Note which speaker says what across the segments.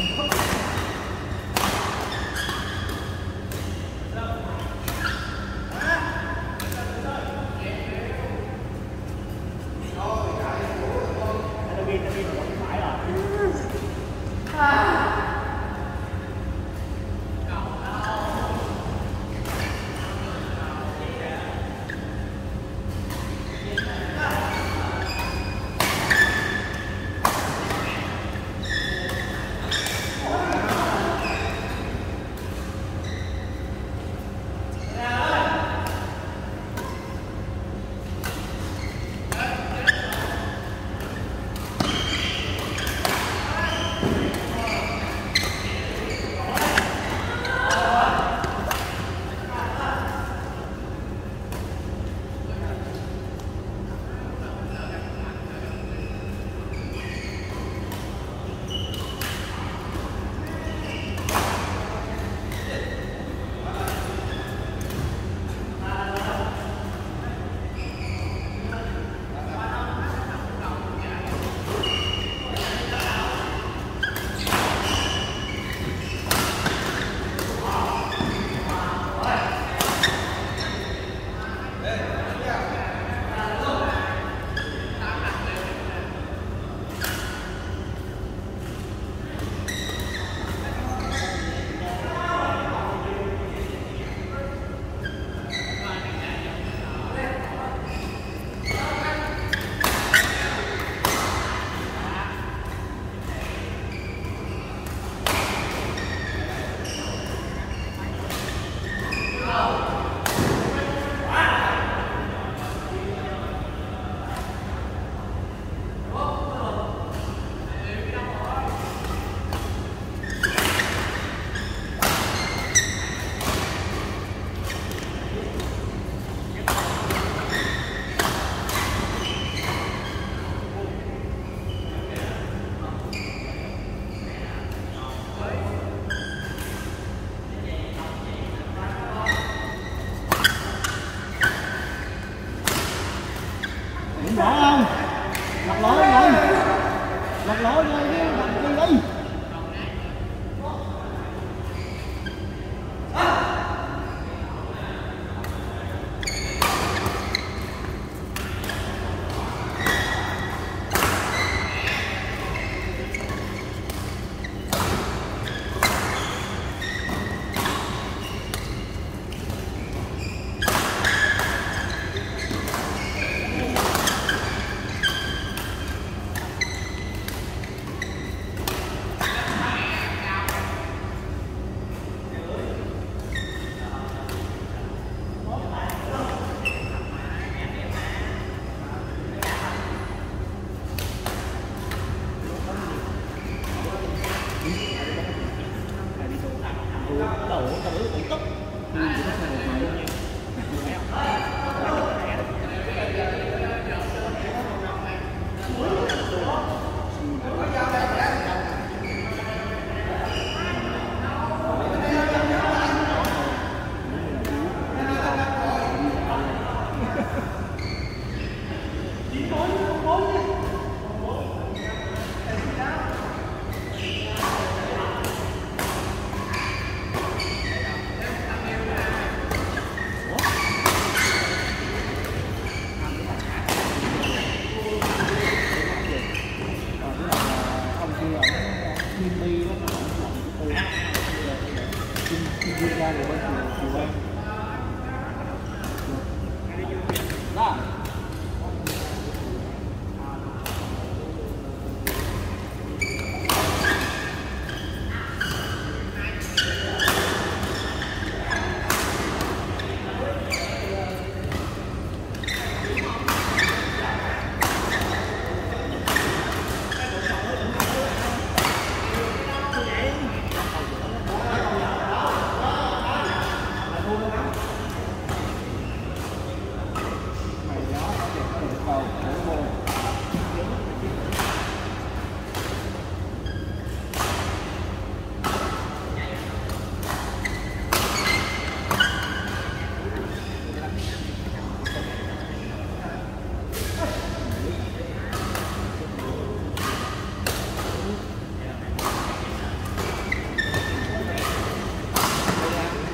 Speaker 1: Thank you.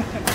Speaker 2: Ha ha ha.